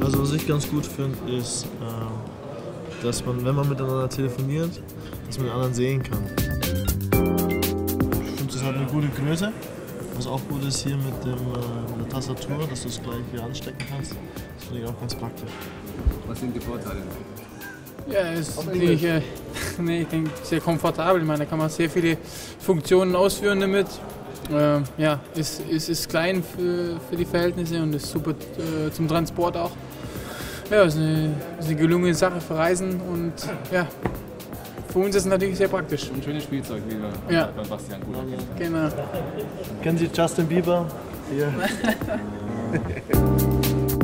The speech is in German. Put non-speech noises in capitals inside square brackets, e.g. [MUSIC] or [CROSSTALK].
Also was ich ganz gut finde, ist, äh, dass man, wenn man miteinander telefoniert, dass man den anderen sehen kann. Ich finde, das hat eine gute Größe. Was auch gut ist hier mit, dem, äh, mit der Tastatur, dass du es gleich hier anstecken kannst. Das finde ich auch ganz praktisch. Was sind die Vorteile? Ja, ist nicht, äh, [LAUGHS] nee, ich denke, sehr komfortabel. Ich meine, da kann man sehr viele Funktionen ausführen damit. Ähm, ja, ist, ist, ist klein für, für die Verhältnisse und ist super äh, zum Transport auch. Ja, ist eine, ist eine gelungene Sache für Reisen und ja, für uns ist es natürlich sehr praktisch. Ein schönes Spielzeug, wie wir Ja. beim Bastian gut erkennen. Genau. Kennen Sie Justin Bieber? Hier. [LAUGHS]